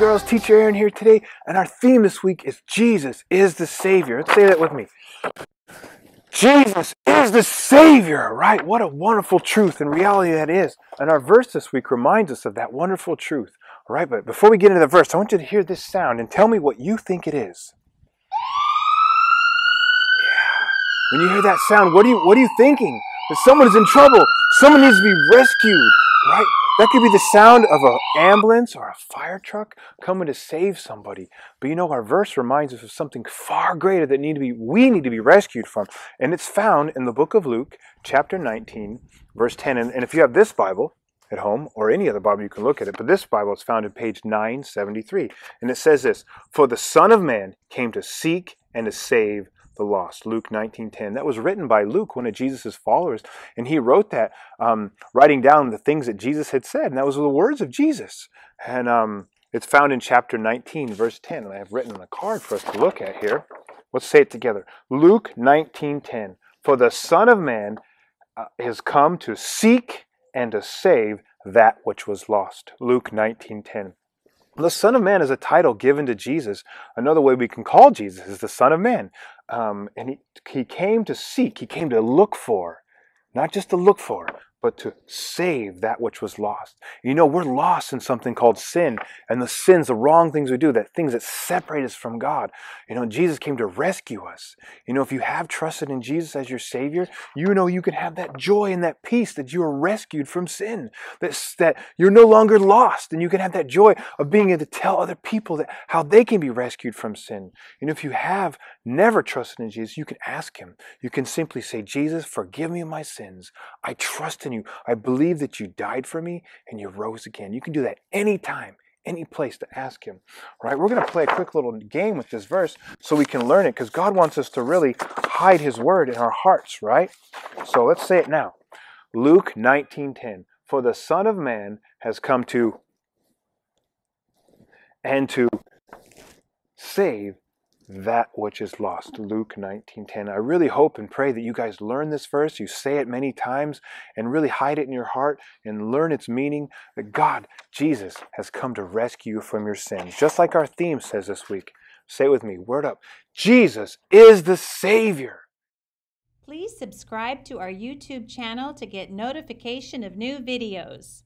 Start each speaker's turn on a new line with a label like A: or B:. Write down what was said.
A: girls. Teacher Aaron here today, and our theme this week is Jesus is the Savior. Let's say that with me. Jesus is the Savior, right? What a wonderful truth and reality that is. And our verse this week reminds us of that wonderful truth, right? But before we get into the verse, I want you to hear this sound and tell me what you think it is. Yeah. When you hear that sound, what are you what are you thinking? That someone is in trouble. Someone needs to be rescued, right? That could be the sound of an ambulance or a fire truck coming to save somebody. But you know, our verse reminds us of something far greater that need to be we need to be rescued from. And it's found in the book of Luke, chapter 19, verse 10. And, and if you have this Bible at home, or any other Bible, you can look at it. But this Bible is found in page 973. And it says this For the Son of Man came to seek and to save the lost. Luke 19:10. That was written by Luke, one of Jesus' followers, and he wrote that, um, writing down the things that Jesus had said, and that was the words of Jesus. And um, it's found in chapter 19, verse 10, and I have written on a card for us to look at here. Let's say it together. Luke 19:10. For the Son of Man uh, has come to seek and to save that which was lost. Luke 19:10. The Son of Man is a title given to Jesus. Another way we can call Jesus is the Son of Man. Um, and he, he came to seek, he came to look for, not just to look for, but to save that which was lost. You know, we're lost in something called sin, and the sins, the wrong things we do, that things that separate us from God. You know, Jesus came to rescue us. You know, if you have trusted in Jesus as your Savior, you know you can have that joy and that peace that you are rescued from sin, that, that you're no longer lost, and you can have that joy of being able to tell other people that how they can be rescued from sin. You know, if you have never trusted in Jesus, you can ask Him. You can simply say, Jesus, forgive me of my sins. I trust in in you. I believe that you died for me and you rose again. You can do that anytime, any place to ask Him. All right, we're going to play a quick little game with this verse so we can learn it because God wants us to really hide His word in our hearts, right? So let's say it now. Luke 19:10. For the Son of Man has come to and to save that which is lost. Luke 19:10. I really hope and pray that you guys learn this verse, you say it many times and really hide it in your heart and learn its meaning that God, Jesus has come to rescue you from your sins. Just like our theme says this week. Say it with me. Word up. Jesus is the savior.
B: Please subscribe to our YouTube channel to get notification of new videos.